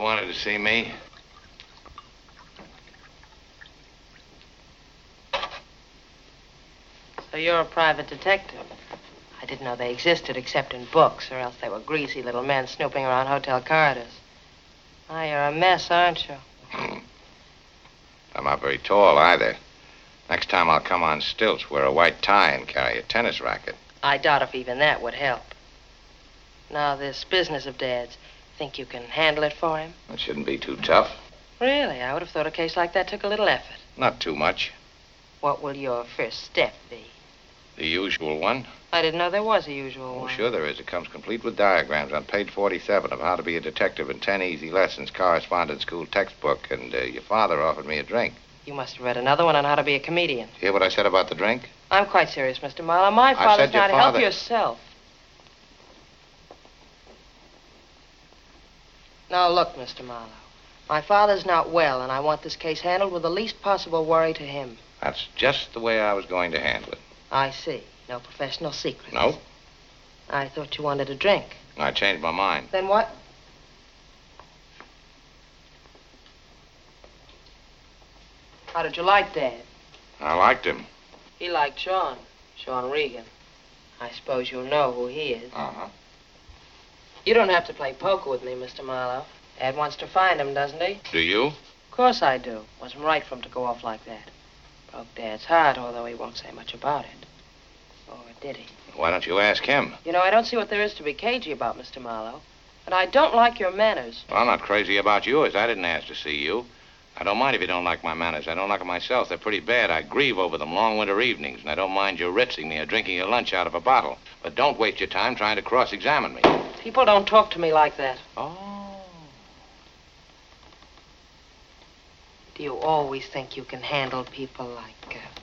You wanted to see me? So you're a private detective. I didn't know they existed except in books, or else they were greasy little men snooping around hotel corridors. Ah, you're a mess, aren't you? I'm not very tall either. Next time I'll come on stilts, wear a white tie, and carry a tennis racket. I doubt if even that would help. Now, this business of Dad's, think you can handle it for him? It shouldn't be too tough. Really? I would have thought a case like that took a little effort. Not too much. What will your first step be? The usual one. I didn't know there was a usual Oh, one. sure there is. It comes complete with diagrams on page 47 of how to be a detective in 10 easy lessons, correspondence school textbook, and uh, your father offered me a drink. You must have read another one on how to be a comedian. Hear what I said about the drink? I'm quite serious, Mr. Marlowe. My father's not. Help yourself. Now, look, Mr. Marlowe. My father's not well, and I want this case handled with the least possible worry to him. That's just the way I was going to handle it. I see. No professional secrets. No, I thought you wanted a drink. I changed my mind. Then what? How did you like Dad? I liked him. He liked Sean. Sean Regan. I suppose you'll know who he is. Uh-huh. You don't have to play poker with me, Mr. Marlowe. Dad wants to find him, doesn't he? Do you? Of course I do. Wasn't right for him to go off like that. Broke Dad's heart, although he won't say much about it. Or did he? Why don't you ask him? You know, I don't see what there is to be cagey about, Mr. Marlowe. And I don't like your manners. Well, I'm not crazy about yours. I didn't ask to see you. I don't mind if you don't like my manners. I don't like them myself. They're pretty bad. I grieve over them long winter evenings, and I don't mind your ritzing me or drinking your lunch out of a bottle. But don't waste your time trying to cross-examine me. People don't talk to me like that. Oh. Do you always think you can handle people like uh,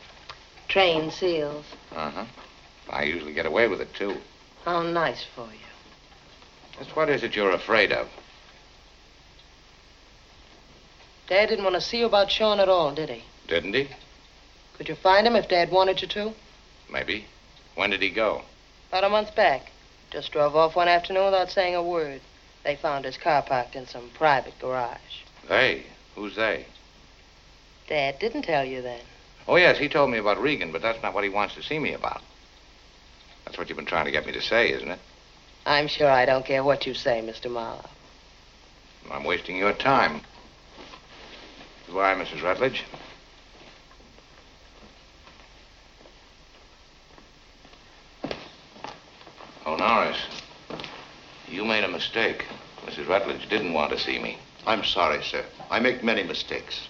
trained seals? Uh-huh. I usually get away with it, too. How nice for you. Just what is it you're afraid of? Dad didn't want to see you about Sean at all, did he? Didn't he? Could you find him if Dad wanted you to? Maybe. When did he go? About a month back. Just drove off one afternoon without saying a word. They found his car parked in some private garage. They? Who's they? Dad didn't tell you then. Oh, yes, he told me about Regan, but that's not what he wants to see me about. That's what you've been trying to get me to say, isn't it? I'm sure I don't care what you say, Mr. Marlowe. I'm wasting your time. Goodbye, Mrs. Rutledge. Oh, Norris. You made a mistake. Mrs. Rutledge didn't want to see me. I'm sorry, sir. I make many mistakes.